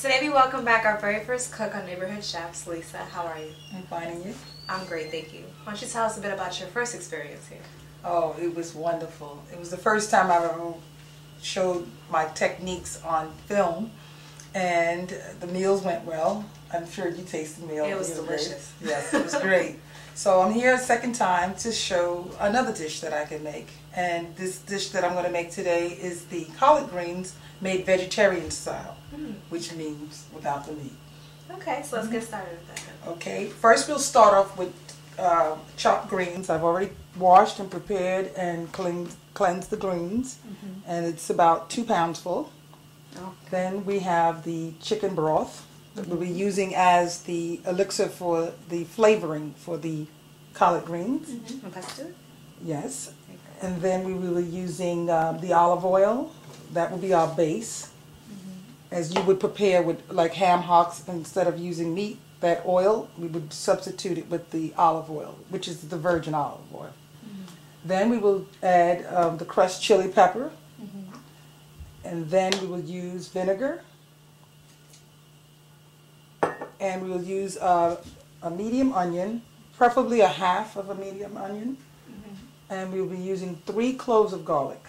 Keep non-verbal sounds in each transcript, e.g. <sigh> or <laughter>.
Today we welcome back our very first cook on Neighborhood Chefs, Lisa. How are you? I'm finding you. I'm great, thank you. Why don't you tell us a bit about your first experience here? Oh, it was wonderful. It was the first time I ever showed my techniques on film, and the meals went well. I'm sure you tasted the meal. It was delicious. Great. Yes, it was great. <laughs> So I'm here a second time to show another dish that I can make. And this dish that I'm going to make today is the collard greens made vegetarian style, mm. which means without the meat. Okay, so let's get started with that. Okay, first we'll start off with uh, chopped greens. I've already washed and prepared and cleaned, cleansed the greens, mm -hmm. and it's about two pounds full. Okay. Then we have the chicken broth that we'll be using as the elixir for the flavoring for the collard greens. Mm -hmm. Okay. Yes. And then we will be using uh, the olive oil. That will be our base. Mm -hmm. As you would prepare with like ham hocks, instead of using meat, that oil, we would substitute it with the olive oil, which is the virgin olive oil. Mm -hmm. Then we will add um, the crushed chili pepper. Mm-hmm. And then we will use vinegar and we will use a, a medium onion, preferably a half of a medium onion, mm-hmm. and we will be using three cloves of garlic.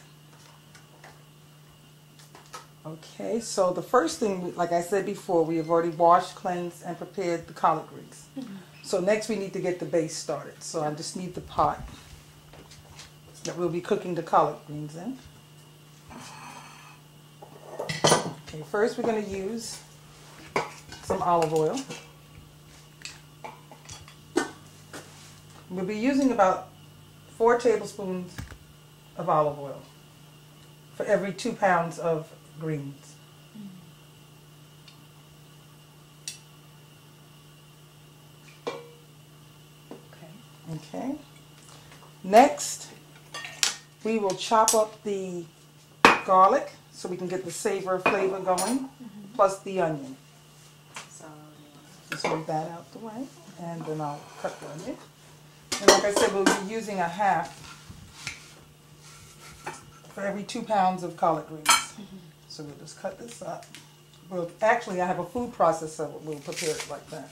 Okay, so the first thing, like I said before, we have already washed, cleansed, and prepared the collard greens. Mm-hmm. So next we need to get the base started. So I just need the pot that we'll be cooking the collard greens in. Okay, first we're going to use some olive oil. We'll be using about four tablespoons of olive oil for every two pounds of greens. Okay. Okay. Next, we will chop up the garlic so we can get the savor flavor going, mm -hmm. plus the onion. So, Just move that out the way, and then I'll cut the onion. And like I said, we'll be using a half for every two pounds of collard greens. Mm -hmm. So we'll just cut this up. Well, actually, I have a food processor. We'll prepare it like that.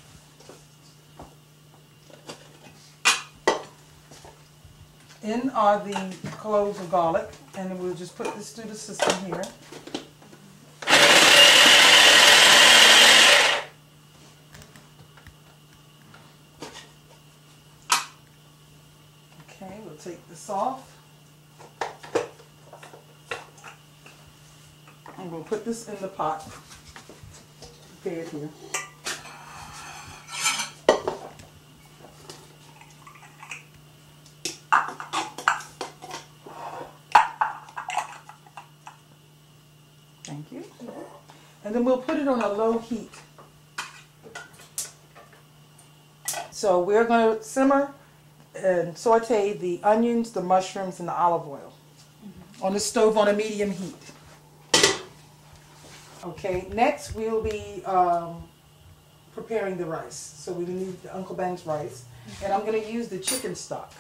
In are the cloves of garlic, and we'll just put this through the system here. Okay, we'll take this off. I'm going to put this in the pot prepared here. Thank you. And then we'll put it on a low heat. So we're going to simmer and saute the onions, the mushrooms, and the olive oil mm -hmm. on the stove on a medium heat. Okay, next we'll be um, preparing the rice. So we need the Uncle Ben's rice. And I'm going to use the chicken stock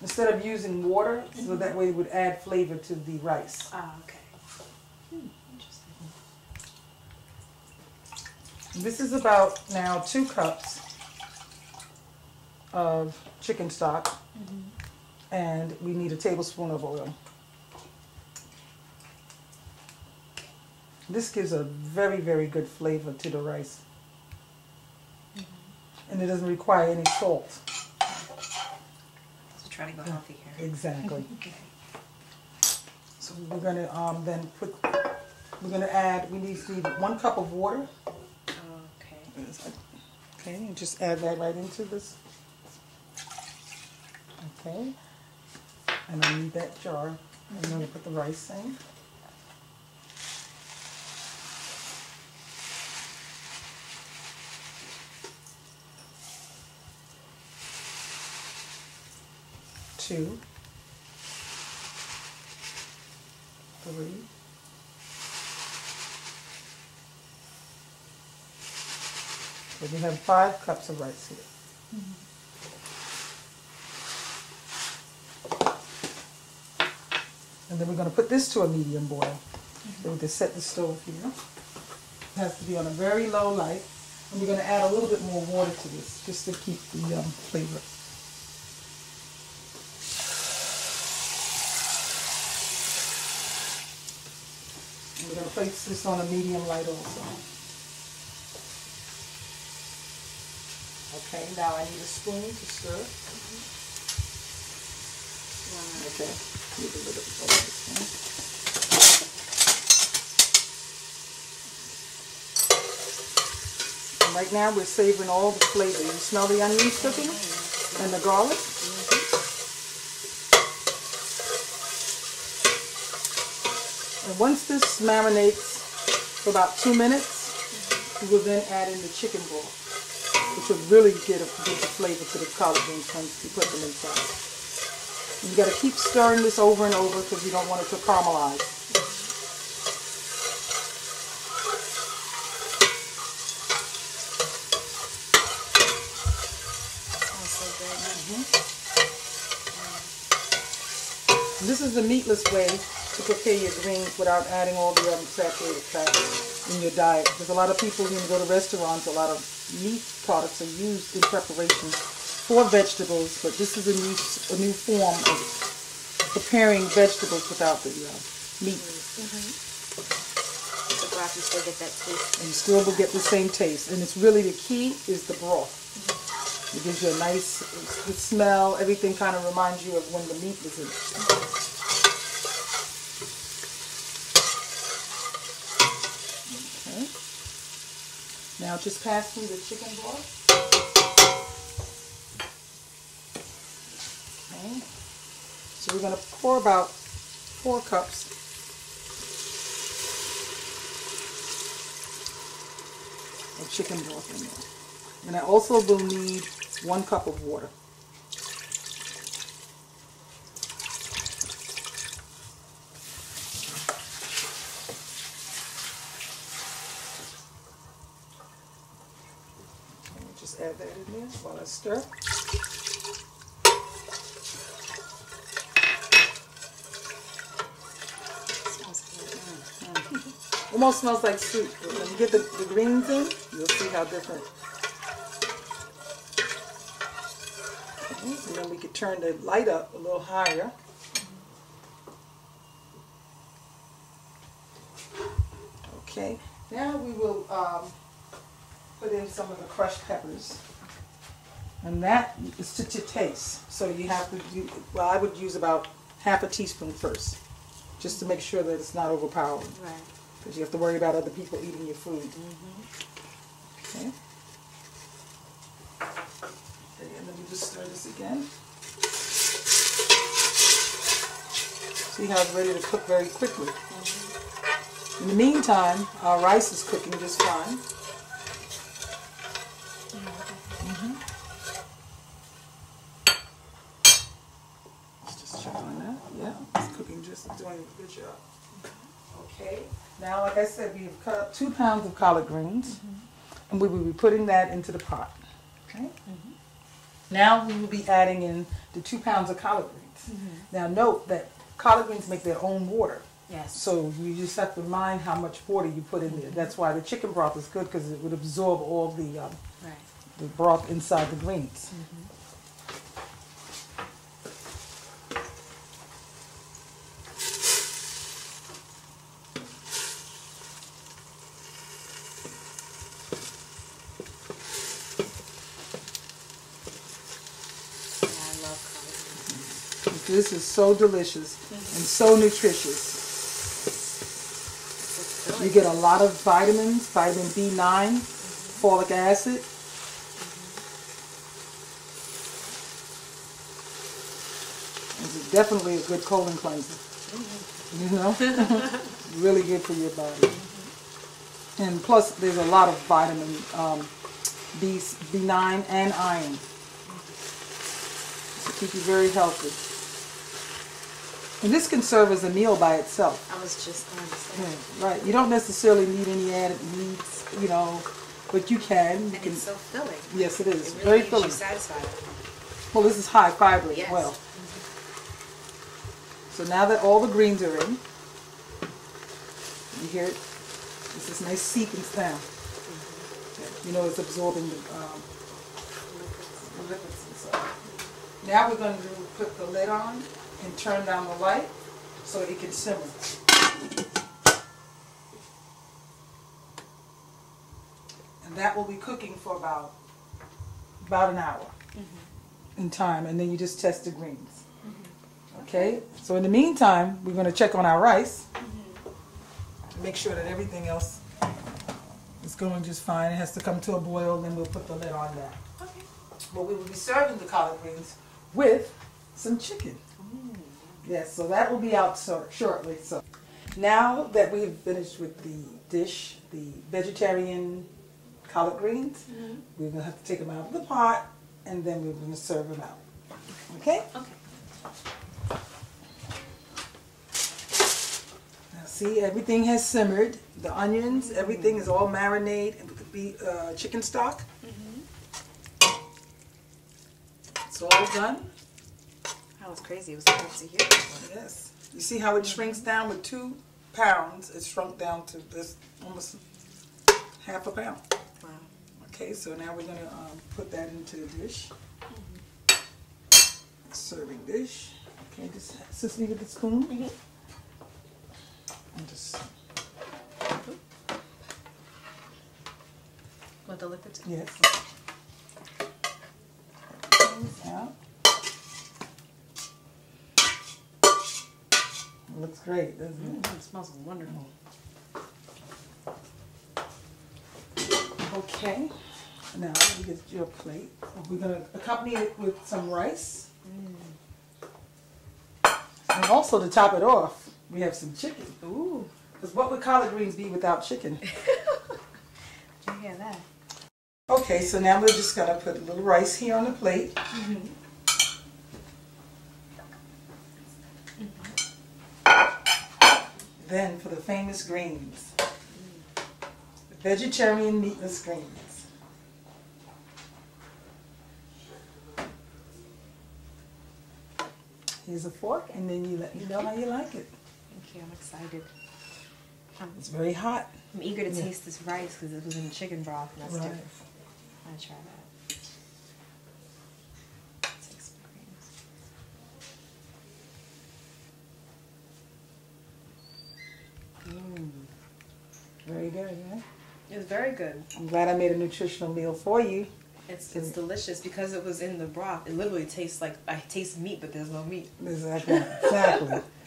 instead of using water, mm -hmm. so mm-hmm. that way it would add flavor to the rice. Ah, okay. Hmm, interesting. This is about now two cups of chicken stock, and we need a tablespoon of oil. This gives a very, very good flavor to the rice. And it doesn't require any salt. So try to go healthy here. Exactly. <laughs> Okay. So we're gonna um, then put, we're gonna add, we need, to need one cup of water. Okay. Okay, and just add that right into this. Okay. And I need that jar. I'm gonna put the rice in. Two. Three. So we have five cups of rice here. And then we're gonna put this to a medium boil. So we can set the stove here. It has to be on a very low light. And we're gonna add a little bit more water to this, just to keep the um, flavor. And we're gonna place this on a medium light also. Okay, now I need a spoon to stir. Okay. Need a little bit of this Right now, we're saving all the flavor. You smell the onions cooking and the garlic? Once this marinates for about two minutes, we will then add in the chicken broth, which will really get a, the flavor to the collard greens once you put them inside. And you got to keep stirring this over and over because you don't want it to caramelize. Good. Mm-hmm. And This is the meatless way to prepare your greens without adding all the other saturated fats in your diet. Because a lot of people, when you go to restaurants, a lot of meat products are used in preparation for vegetables, but this is a new a new form of preparing vegetables without the uh, meat, The broth, you still get that taste. and you still will get the same taste. And it's really the key is the broth. It gives you a nice the smell. Everything kind of reminds you of when the meat was in it. Okay. Now just pass me the chicken broth. Okay. So we're going to pour about four cups. Of chicken broth in there. And I also will need one cup of water. Let me add that in there while I stir. Almost smells like soup, but when you get the, the greens in, you'll see how different. And then we could turn the light up a little higher. Okay, now we will um, put in some of the crushed peppers. And that is to, to taste. So you have to, you, well, I would use about half a teaspoon first, just to make sure that it's not overpowering. Right. Because you have to worry about other people eating your food. Mhm. Okay. Okay, and then we just stir this again. See how it's ready to cook very quickly. Mhm. In the meantime, our rice is cooking just fine. Mhm. Let's just check on that. Yeah, it's cooking just doing a good job. Okay, now like I said, we have cut up two pounds of collard greens, mm-hmm. and we will be putting that into the pot. Okay. Mm-hmm. Now we will be adding in the two pounds of collard greens. Mm-hmm. Now note that collard greens make their own water, Yes. So you just have to mind how much water you put in there. That's why the chicken broth is good because it would absorb all the um, Right. the broth inside the greens. This is so delicious and so nutritious. You get a lot of vitamins, vitamin B9, folic acid. It's definitely a good colon cleanser. You know? <laughs> really good for your body. And plus, there's a lot of vitamin um, B, B9 and iron. To keep you very healthy. And this can serve as a meal by itself. I was just going to say. Yeah, right. You don't necessarily need any added meats, you know, but you can. You And can it's so filling. yes, it is. It really Very filling. you satisfied. Well, this is high fiber Yes. as well. Mm-hmm. So now that all the greens are in, you hear it? This is nice seeping down. Mm-hmm. You know, it's absorbing the, um, the liquids inside. Now we're going to put the lid on and turn down the light so it can simmer. And that will be cooking for about about an hour mm-hmm. in time, and then you just test the greens. Mm-hmm. Okay. So in the meantime, we're going to check on our rice. Mm-hmm. Make sure that everything else is going just fine. It has to come to a boil, then we'll put the lid on that. Okay. But we will be serving the collard greens with some chicken. Yes, so that will be out so, shortly. So now that we've finished with the dish, the vegetarian collard greens, mm-hmm. we're gonna have to take them out of the pot, and then we're gonna serve them out. Okay? Okay. Now see, everything has simmered. The onions, mm-hmm. everything is all marinated with the beef, uh, chicken stock. Mm-hmm. It's all done. That was crazy. It was good to hear. Yes. You see how it shrinks down with two pounds? It shrunk down to this almost half a pound. Wow. Okay, so now we're gonna um, put that into the dish. Serving dish. Okay, just assist me with the spoon. Mm -hmm. And just With the liquids? yes. Out. Looks great, doesn't it? Mm, it smells wonderful. Okay, now you get your plate. We're gonna accompany it with some rice. And also to top it off, we have some chicken. Ooh. Because what would collard greens be without chicken? <laughs> I hear that. Okay, so now we're just gonna put a little rice here on the plate. Then for the famous greens, vegetarian meatless greens. Here's a fork, and then you let me know how you like it. Thank you. I'm excited. I'm, It's very hot. I'm eager to Yeah. taste this rice because it was in chicken broth and that's Right. different. I'm gonna try that. Take some greens. Very good, yeah. It's very good. I'm glad I made a nutritional meal for you. It's it's delicious because it was in the broth. It literally tastes like I taste meat, but there's no meat. Exactly. Exactly. <laughs>